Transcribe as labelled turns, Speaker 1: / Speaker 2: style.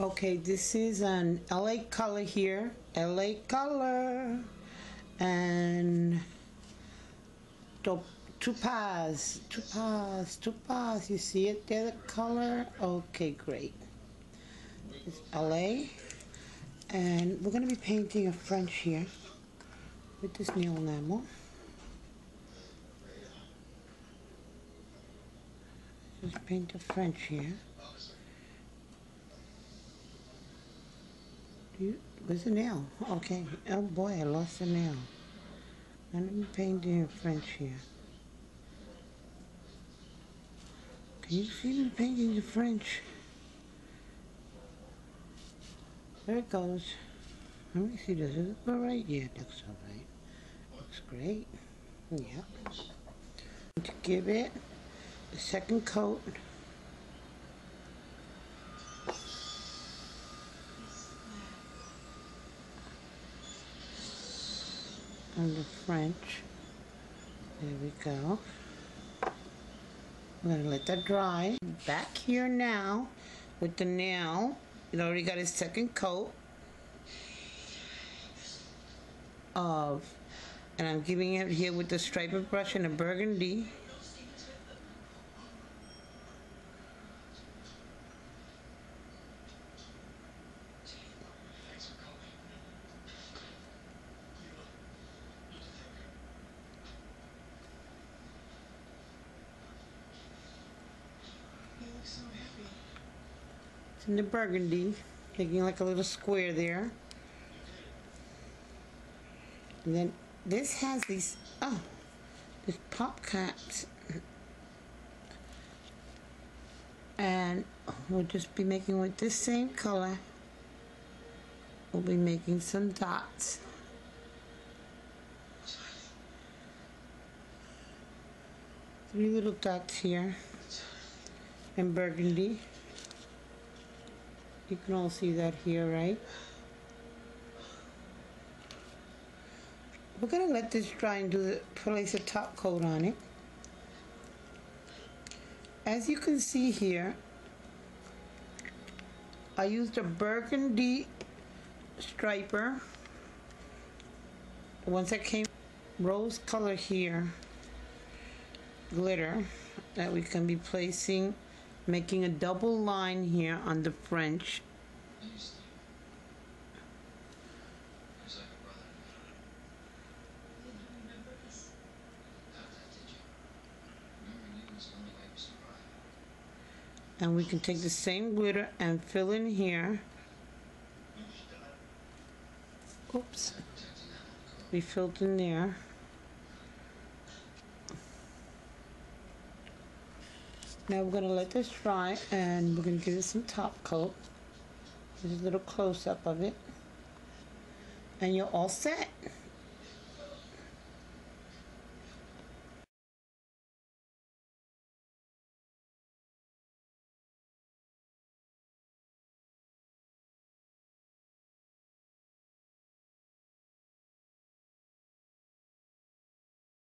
Speaker 1: Okay, this is an LA color here. LA color. And to- topaz, topaz, topaz. You see it there, the color? Okay, great. It's LA. And we're going to be painting a French here with this nail enamel. Just paint a French here. You, where's the nail? Okay. Oh boy, I lost the nail. I'm painting in French here. Can you see me painting the French? There it goes. Let me see, does it look alright? Yeah, it looks alright. Looks great. Yeah. To give it a second coat. The French. There we go. I'm gonna let that dry. Back here now with the nail. It already got its second coat of, and I'm giving it here with the striper brush and a burgundy. It's in the burgundy, making like a little square there. And then this has these, oh, these pop caps. And we'll just be making with this same color. We'll be making some dots. Three little dots here in burgundy. You can all see that here, right? We're gonna let this dry and do the, place a top coat on it. As you can see here, I used a burgundy striper. Once I came rose color here, glitter that we can be placing, making a double line here on the French. And we can take the same glitter and fill in here. Oops, we filled in there. Now we're gonna let this dry and we're gonna give it some top coat. There's a little close up of it. And you're all set.